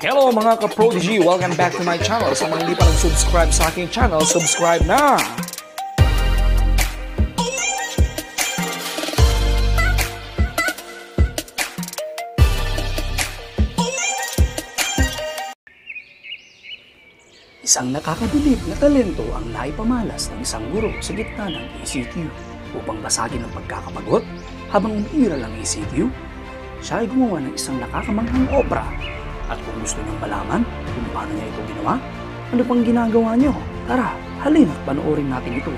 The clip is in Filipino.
Hello mga ka-prodigy! Welcome back to my channel. Sa mga hindi pa nag-subscribe sa aking channel, subscribe na! Isang nakakabilib na talento ang naipamalas ng isang guro sa gitna ng ECQ upang basagin ang pagkakapagot habang umiiral ang ECQ. Siya ay gumawa ng isang nakakamanghang obra at kung gusto niyong malaman kung paano niya ito ginawa, ano pang ginagawa niyo? Tara, halina't panoorin natin ito.